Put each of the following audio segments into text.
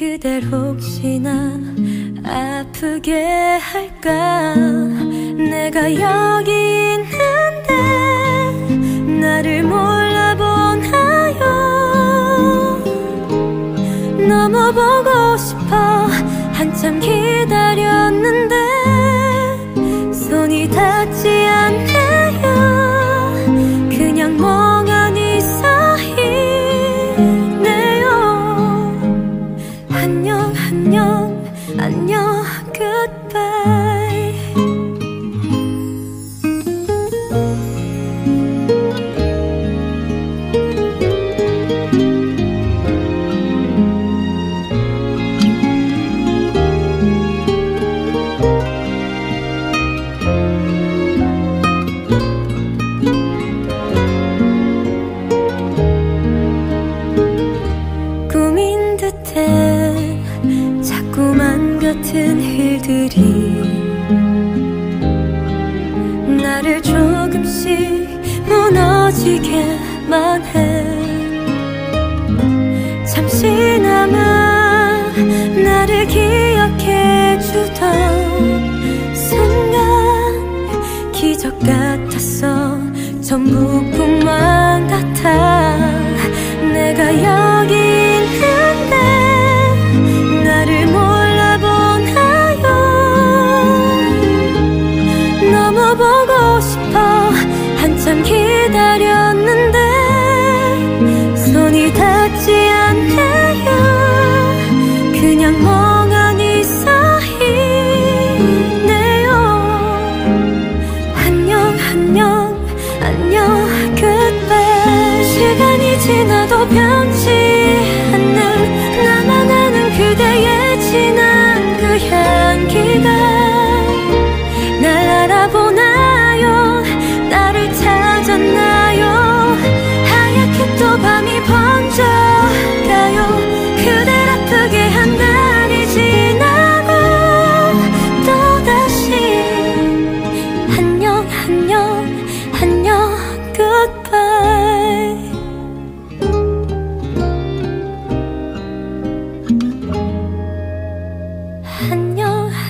그댈 혹시나 아프게 할까? 내가 여기 있는데 나를 몰라보나요 너무 보고 싶어. 한참 기다렸는데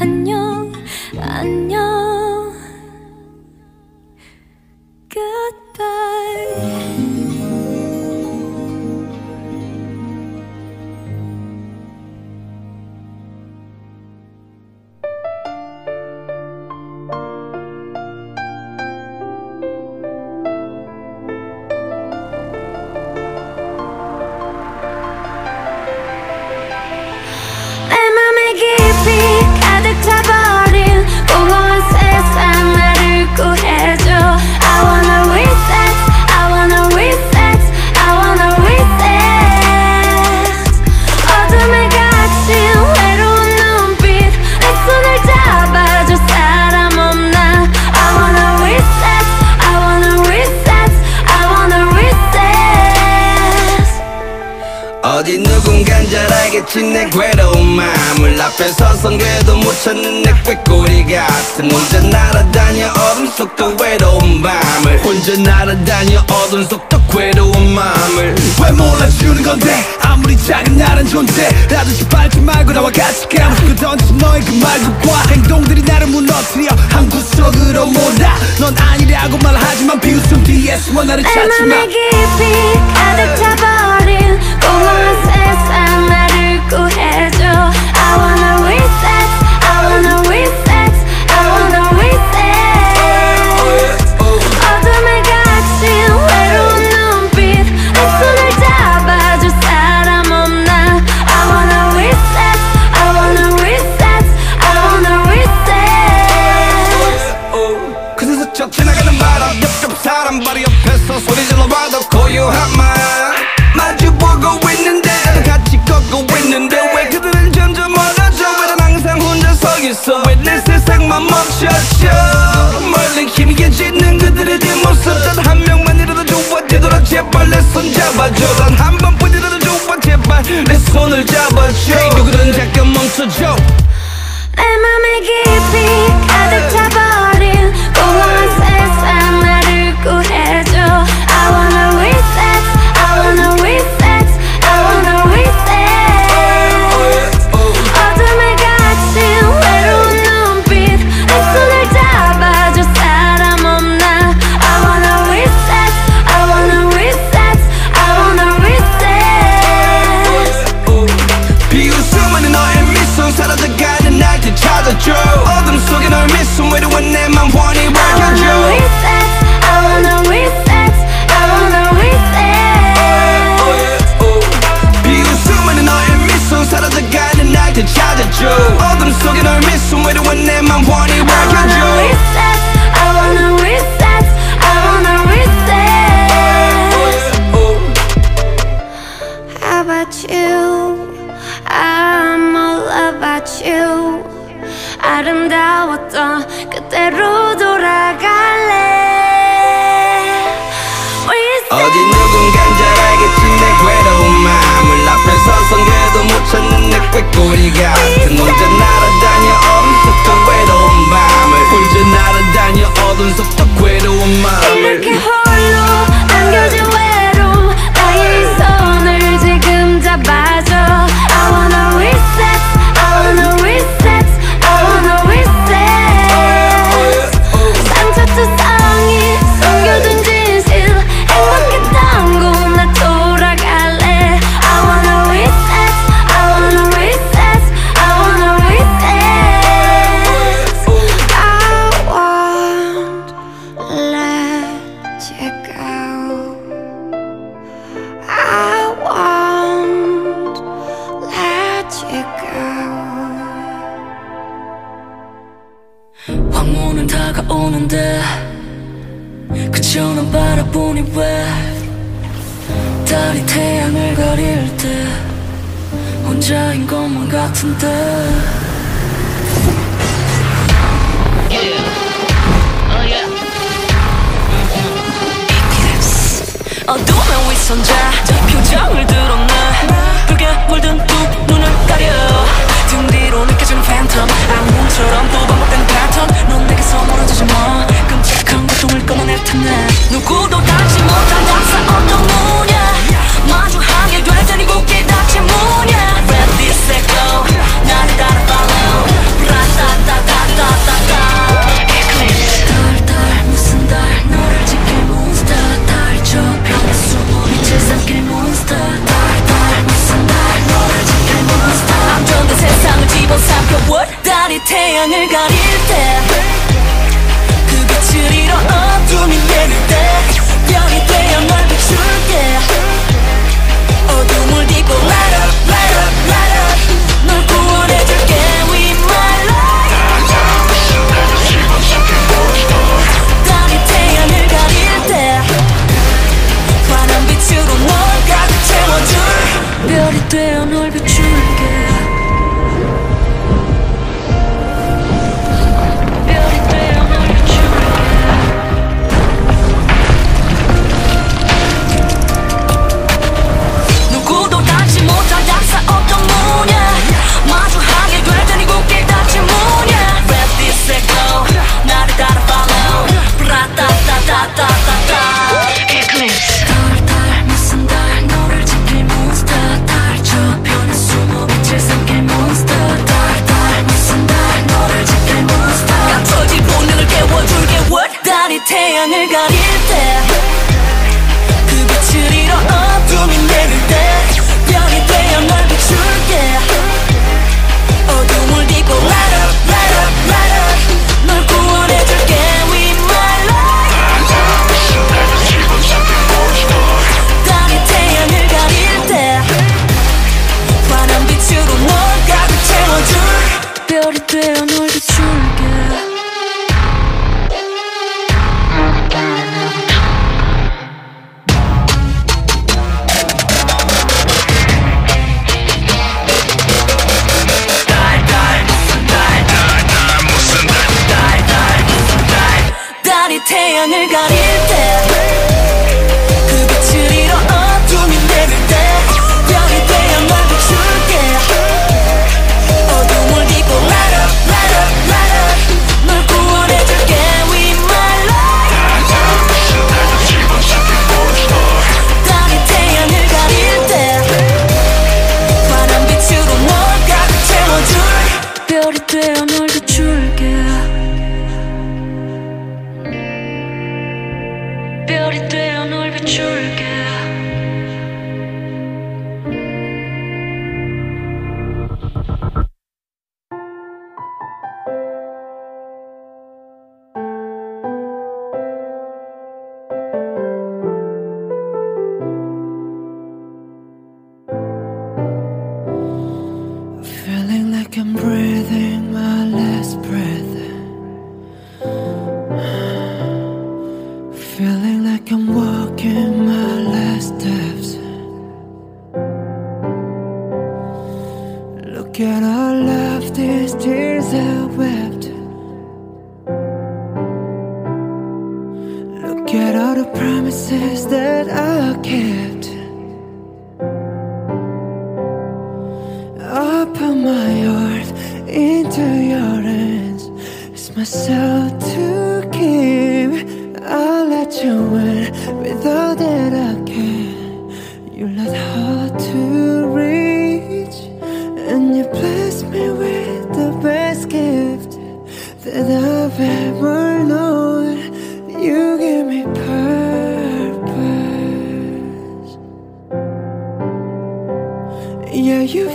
안녕 안녕 다녀 어둠 속도 괴로운 마음을 왜 몰라주는 건데? 아무리 작은 나란 존재라도 짓밟지 말고 나와 같이 가고 던진 너의 그 말들과 행동들이 나를 무너뜨려 한 구석으로 몰아 넌 아니라고 말하지만 비웃음 뒤에 숨어 나를 내 찾지마. 맘에 깊이 가득 차버린 공허한 세상 나를 구해줘. I wanna 마셔. 멀리 힘이 깨지는 그들의 뒷모습. 단 한 명만이라도 좋아. 되돌아 제발 내 손 잡아줘. 단 한 번뿐이라도 좋아. 제발 내 손을 잡아줘. Categórica 혼자인 것만 같은데. 어둠의 위선자 표정을 드러내 붉게 물든 두 눈을 가려. 등 뒤로 느껴진 팬텀 악몽처럼 또 반복된 패턴 넌 내게서 멀어지지 마. 끔찍한 고통을 꺼내낼 텐데 누구도 닿지 못한 낙사 어떤 무냐. 마주 그 지겨워 달이 태양을 가릴 때 그 빛을 잃어 어둠이 내릴 때 별이 되어 널 비출게. 어둠을 딛고 Light up, light up, light up. 널 구원해줄게.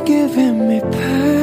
giving me pain.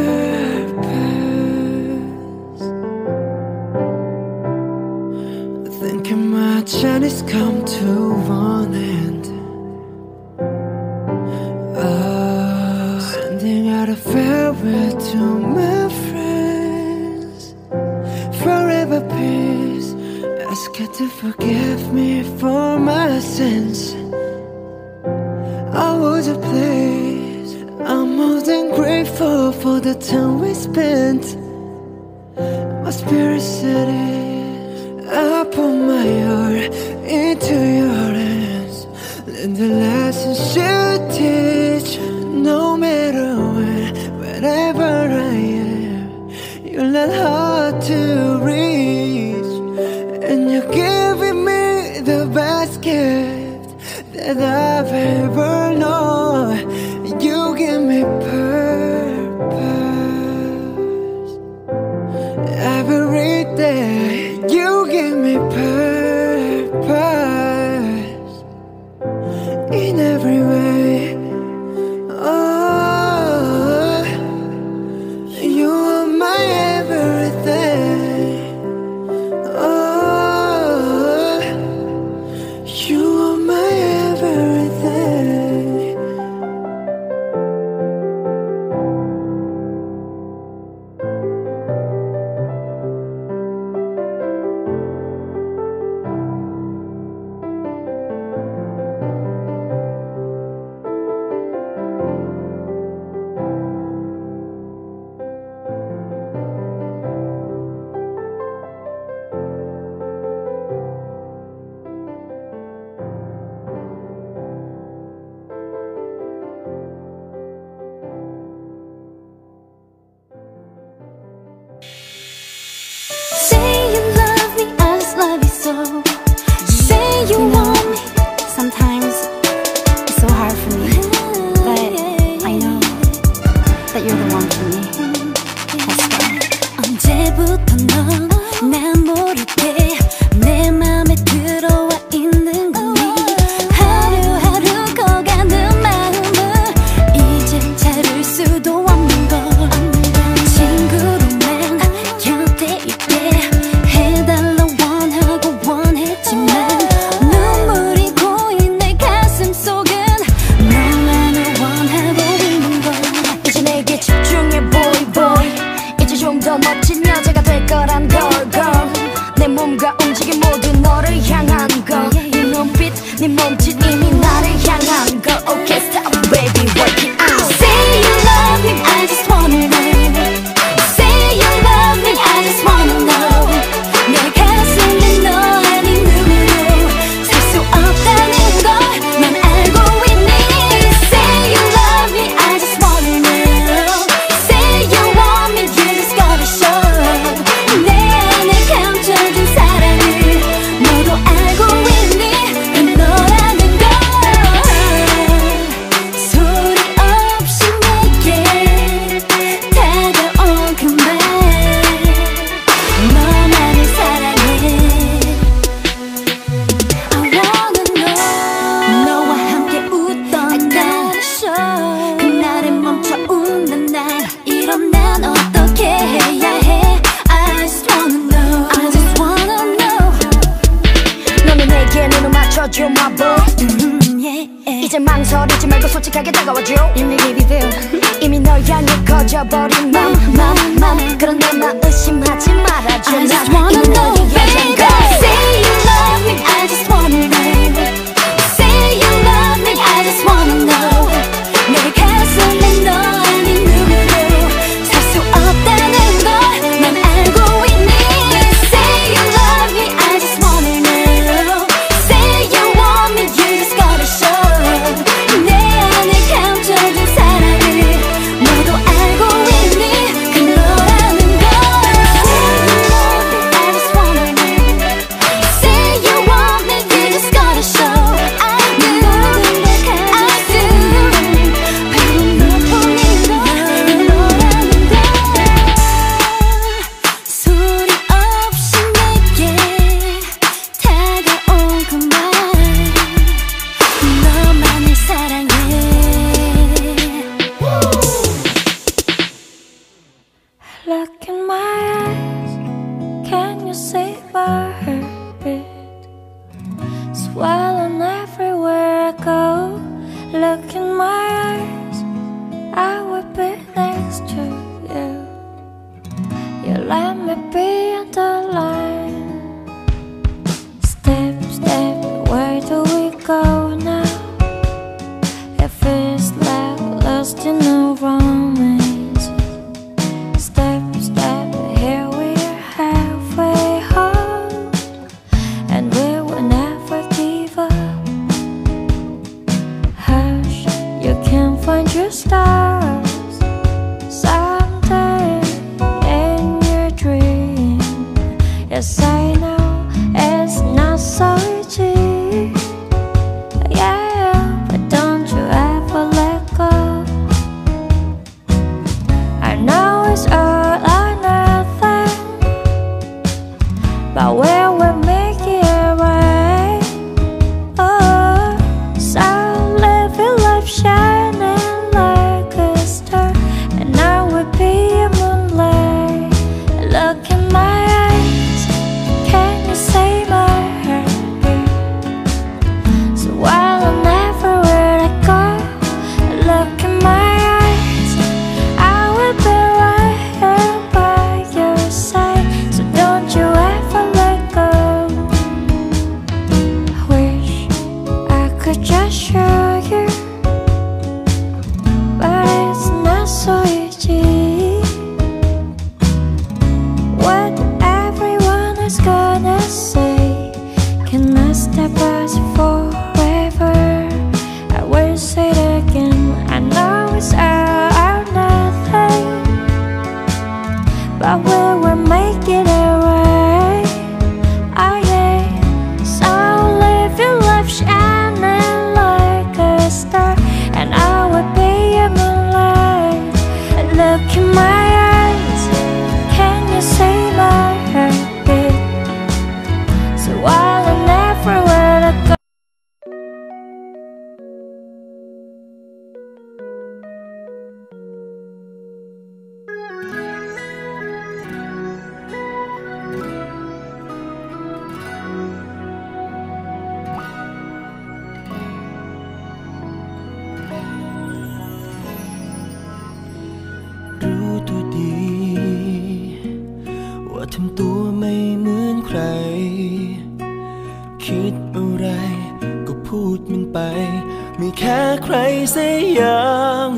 เสียอย่าง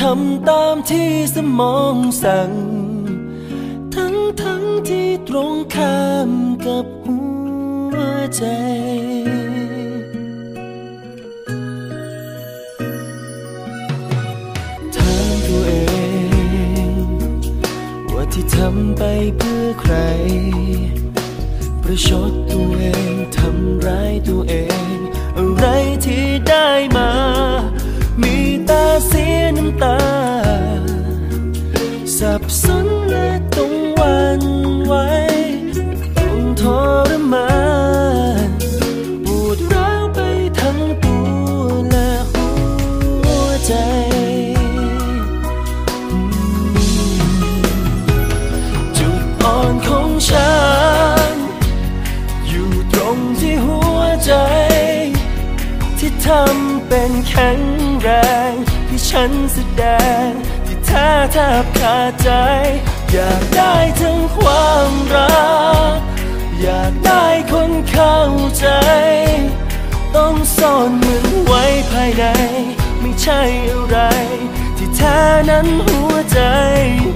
ทำตามที่สมองสั่ง ทั้งทั้งที่ตรงข้าม แข็งแรง ที่ฉันแสดง ที่เธอแทบขาดใจ อยากได้ทั้งความรัก อยากได้คนเข้าใจ ต้องซ่อนมันไว้ภายใน ไม่ใช่อะไร ที่แท้นั้นหัวใจ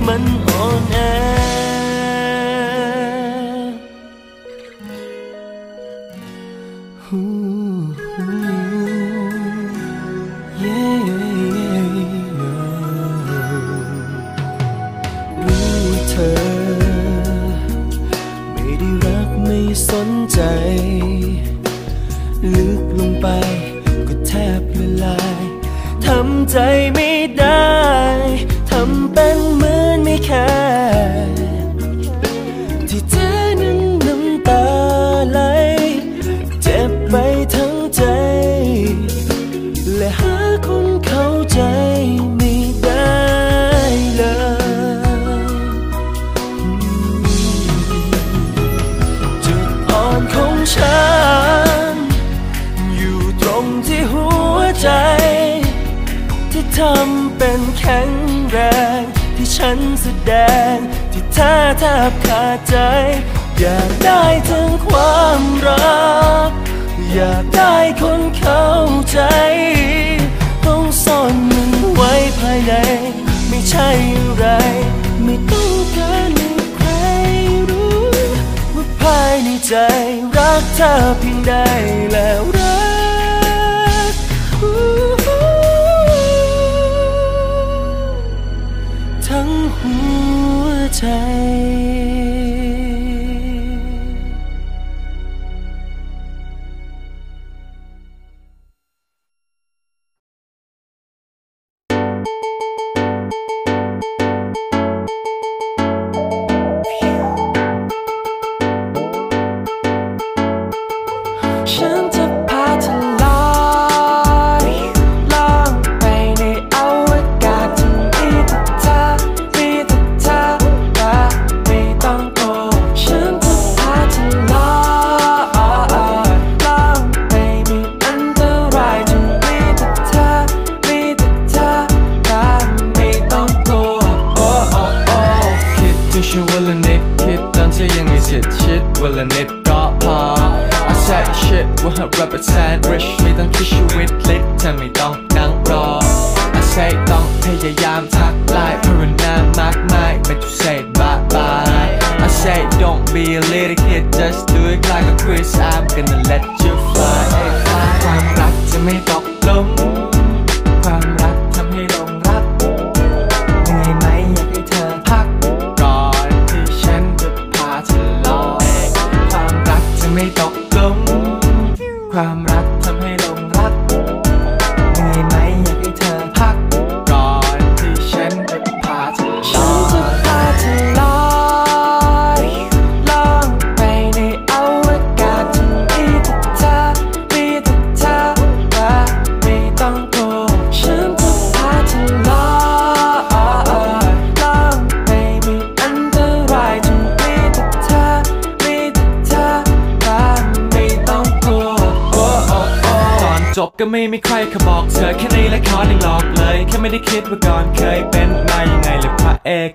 มันอ่อนแอ save me ง ที่แท้แทบขาดใจ อยากได้ทั้งความรัก อยากได้คนเข้าใจ ต้องซ่อนมันไว้ภายใน ไม่ใช่อะไร ไม่ต้องการให้ใครรู้ ว่าภายในใจรักเธอเพียงใดแล้ว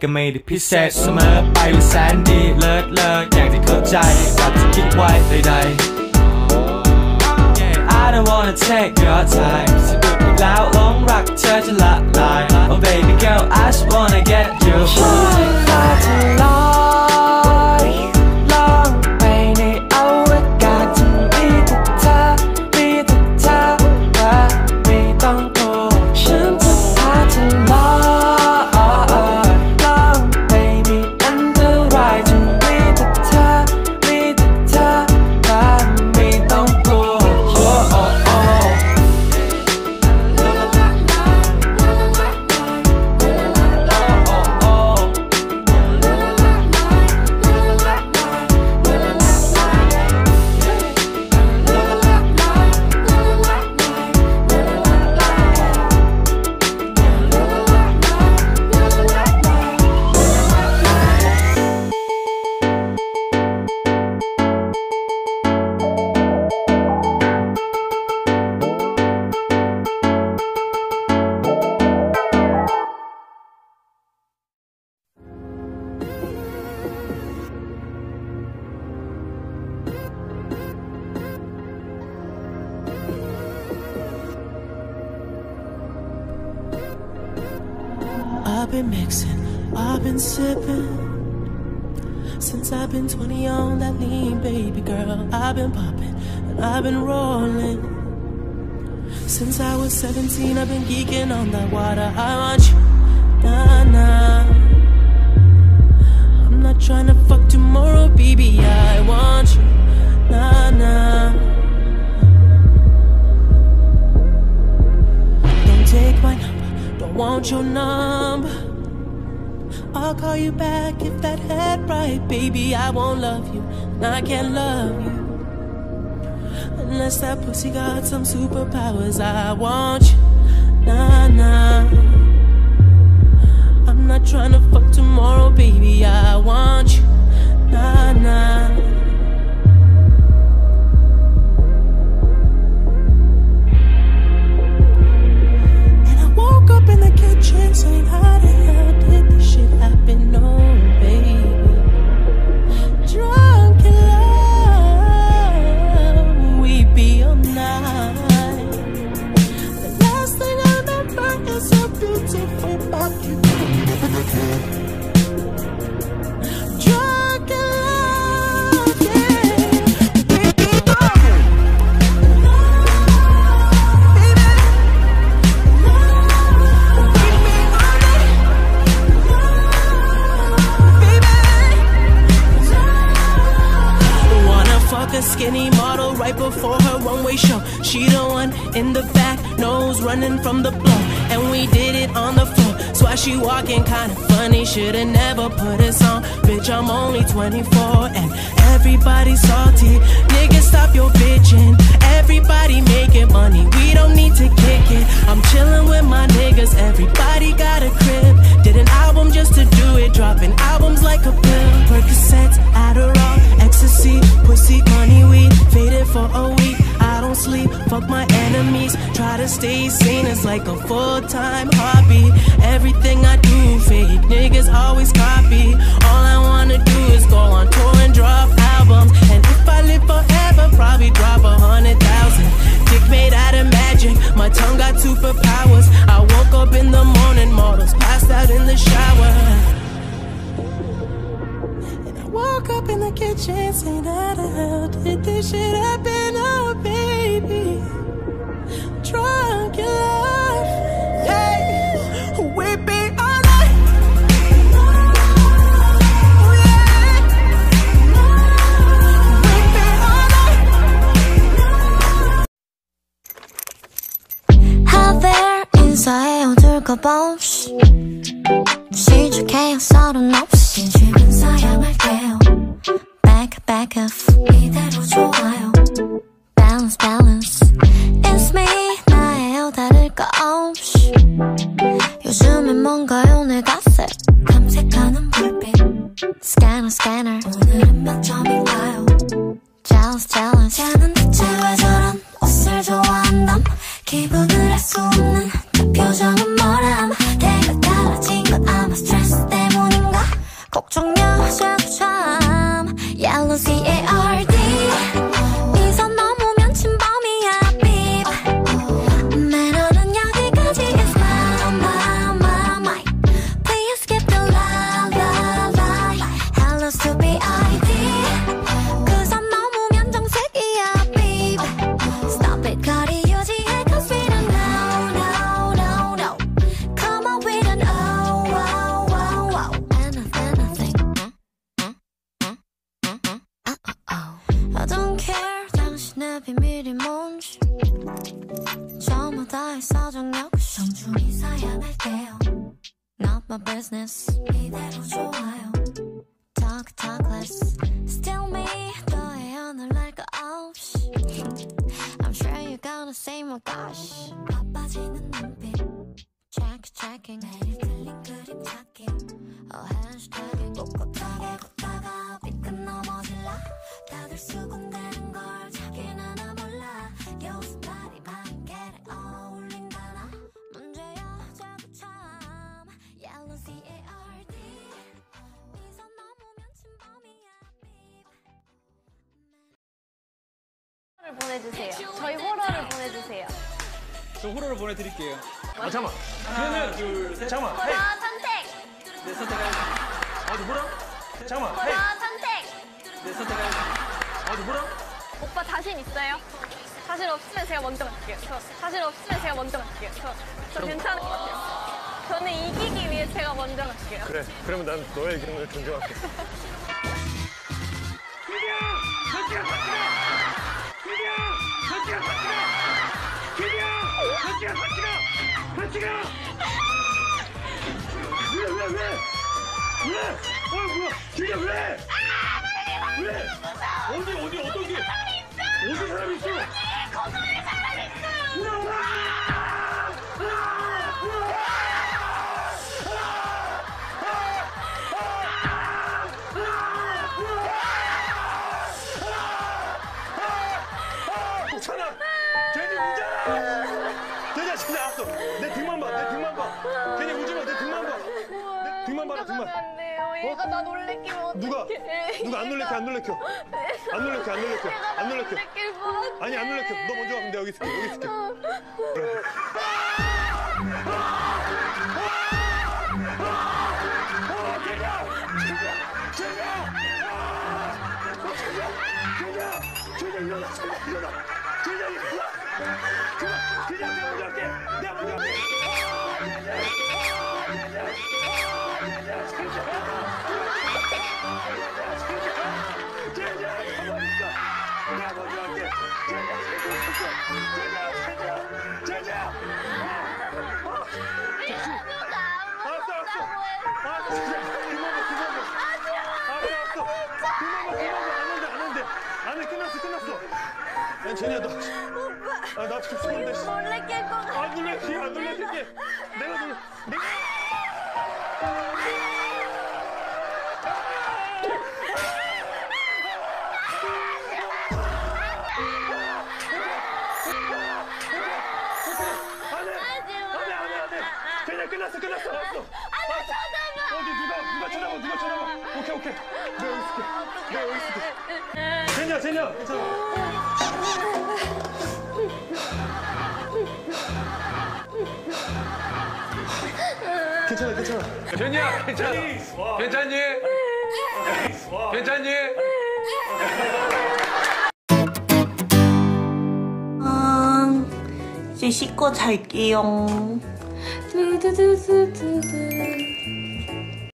ก็ไม่ได้พิเศษเสมอไปและแสนดีเลิศเลิศอย่างที่เข้าใจกลับที่คิดไว้ใดๆ I don't wanna take your time สะดุดอีกแล้วหลงรักเธอจะละลาย Oh baby girl I just wanna get you ฟ้าทลาย Since I've been 20 on that lean, baby girl, I've been popping and I've been rolling. Since I was 17, I've been geeking on that water. I want you, nah, nah. I'm not trying to fuck tomorrow, baby. I want you, nah, nah. Don't take my number, don't want your number. I'll call you back if that head right, baby. I won't love you, and I can't love you. Unless that pussy got some superpowers, I want you. Nah, nah. I'm not trying to fuck tomorrow, baby. I want you. Nah, nah. bounce challenge. 쟤는 대체 왜 저런 옷을 좋아한담 기분을 알 수 없는 그 표정은 뭐람. 내가 달라진 건 아마 스트레스 때문인가? 걱정여셔 talking 매일매일 그림 찾기 어 해시태그 꿋꿋하게 걷다가 삐끗 넘어질라. 다들 수군대는 걸 자긴 하나 몰라. 겨우 스타리 반개를 어울린다 나. 문제야 자꾸 참. Yellow C-A-R-D 이선 넘으면 침범이야 보내주세요. 저희 호러를 보내주세요. 저 호러를 보내드릴게요. 아, 잠깐만. 하나, 그러면 둘, 셋. 잠깐만. 호러 헤이. 선택! 내 선택. 어디 아, 뭐라? 잠깐만. 호러 헤이. 선택! 내 선택. 어디 아, 뭐라? 오빠 자신 있어요? 자신 없으면 제가 먼저 갈게요. 저 자신 없으면 제가 먼저 갈게요. 저, 저 괜찮은 것 같아요. 저는 이기기 위해 제가 먼저 갈게요. 그래, 그러면 난 너의 의견을 존중할게. 비벼! 선택을 선택해! 비벼! 선택을 선택해! 어디 누가? 누가 안 놀래켜, 안 놀래켜. 안 놀래켜, 안 놀래켜. 안 놀래켜. 아니, 안 놀래켜. 너 먼저 가. 내가 여기 있을게, 여기 있을게. 알았어, 야, 제니야, 너. 아, 나 죽었는데. 씨. 놀래킬 것 같아. 안 놀래키, 안 놀래킬게. 내가 놀래. 내가. 끝났어, 끝났어. 알았어. 알았어. 어디 누가, 누가 쳐다봐, 누가 쳐다봐. 오케이, 오케이. 내가 여기 있을게. 내가 여기 있을게. 제니야, 제니야, 괜찮아. 괜찮아, 괜찮아. 제니야 괜찮아 괜찮니? 괜찮니? 이제 씻고 잘게요. 두두두두두두.